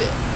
shit.